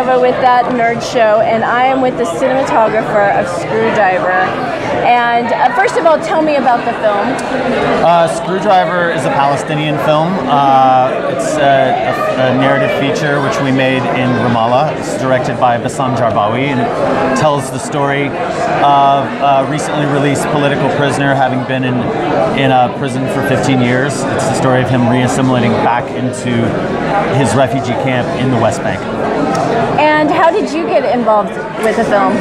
With That Nerd Show, and I am with the cinematographer of Screwdriver. And uh, first of all, tell me about the film. Uh, Screwdriver is a Palestinian film. Uh, it's a, a, a, narrative feature which we made in Ramallah. It's directed by Bassam Jarbawi and it tells the story of a recently released political prisoner having been in, in a prison for 15 years. It's the story of him reassimilating back into his refugee camp in the West Bank. And how did you get involved with the film?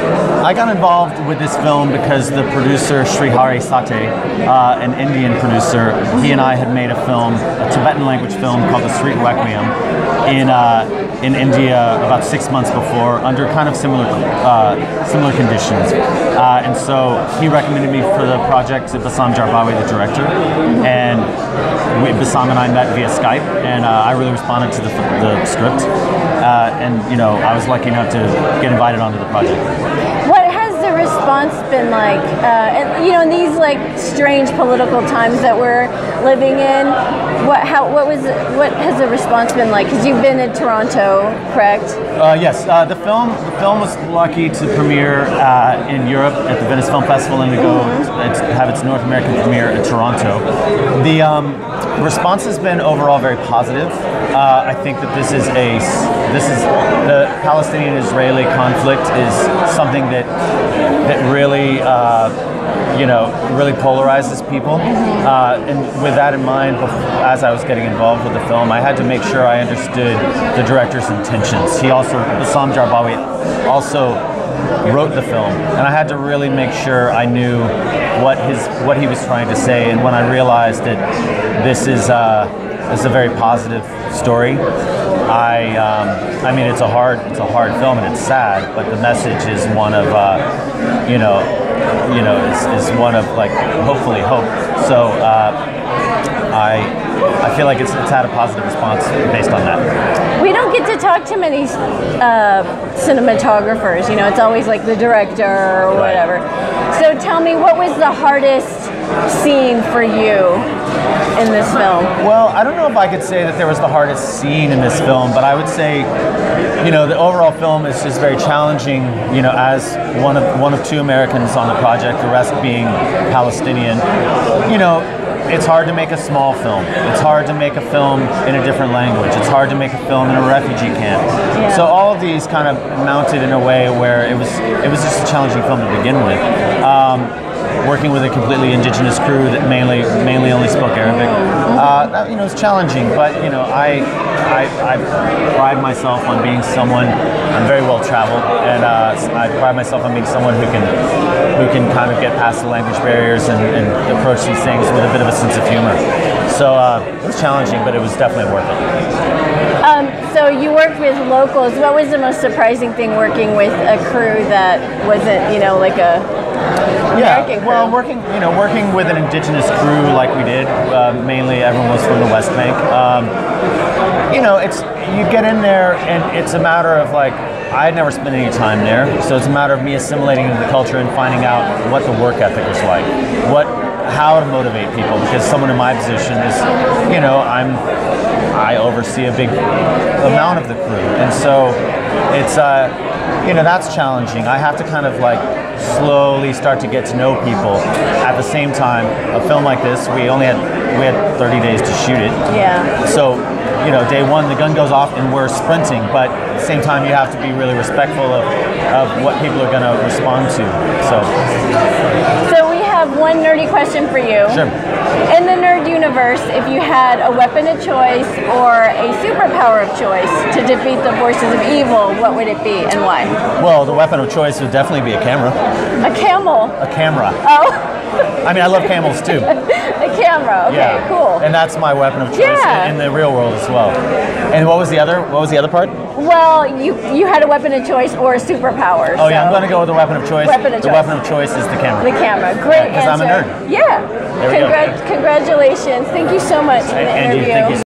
I got involved with this film because the producer Srihari Sathe, uh, an Indian producer, he and I had made a film, a Tibetan language film called The Sweet Requiem, in uh, in India about six months before, under kind of similar uh, similar conditions. Uh, and so he recommended me for the project to Bassam Jarbawi, the director, and we, Bassam and I met via Skype, and uh, I really responded to the, the script, uh, and you know I was lucky enough to get invited onto the project. What has the response been like? Uh, and, you know, in these like strange political times that we're living in, what how what was what has the response been like? Because you've been in Toronto, correct? Uh, yes, uh, the film the film was lucky to premiere uh, in Europe at the Venice Film Festival and to go mm-hmm. have its North American premiere in Toronto. The um, response has been overall very positive. Uh, I think that this is a this is the Palestinian-Israeli conflict is something that that really uh, you know really polarizes people. Uh, and with that in mind, as I was getting involved with the film, I had to make sure I understood the director's intentions. He also Bassam Jarbawi also wrote the film, and I had to really make sure I knew what his what he was trying to say. And when I realized that this is uh, this is a very positive story, I um, I mean it's a hard it's a hard film and it's sad, but the message is one of uh, you know you know is, is one of like hopefully hope. So uh, I I feel like it's, it's had a positive response based on that. We don't get to talk to many uh, cinematographers. You know, it's always like the director or whatever. Right. So tell me, what was the hardest scene for you in this film? Well, I don't know if I could say that there was the hardest scene in this film, but I would say, you know, the overall film is just very challenging. You know, as one of one of two Americans on the project, the rest being Palestinian. You know, it's hard to make a small film. It's hard to make a film in a different language. It's hard to make a film in a refugee camp. So all of these kind of mounted in a way where it was it was just a challenging film to begin with. Um, working with a completely indigenous crew that mainly mainly only spoke Arabic. Uh, you know, it's challenging, but you know, I, I, I pride myself on being someone. I'm very well traveled, and uh, I pride myself on being someone who can who can kind of get past the language barriers and, and approach these things with a bit of a sense of humor. So uh, it was challenging, but it was definitely worth it. Um, so you worked with locals. What was the most surprising thing working with a crew that wasn't, you know, like a yeah, well, working you know working with an indigenous crew like we did, uh, mainly everyone was from the West Bank. Um, you know, it's you get in there and it's a matter of like I had never spent any time there, so it's a matter of me assimilating into the culture and finding out what the work ethic was like, what how to motivate people because someone in my position is, you know, I'm I oversee a big amount of the crew, and so it's uh, you know that's challenging. I have to kind of like slowly start to get to know people. At the same time, a film like this, we only had we had 30 days to shoot it. Yeah. So, you know, day one the gun goes off and we're sprinting, but at the same time you have to be really respectful of, of what people are going to respond to. So. So we have one nerdy question for you. Sure. In the nerd universe, if you had a weapon of choice or a superpower of choice to defeat the forces of evil, what would it be and why? Well, the weapon of choice would definitely be a camera. A camel? A camera. Oh. I mean, I love camels too. a camera. Okay, yeah. cool. And that's my weapon of choice yeah. in, the real world as well. And what was the other? What was the other part? Well, you you had a weapon of choice or a superpower. Oh so. yeah, I'm going to go with the weapon of choice. Weapon of the choice. weapon of choice is the camera. The camera. Great Because I'm a nerd. Yeah. Congra- congratulations. Thank you so much for the Andy, interview.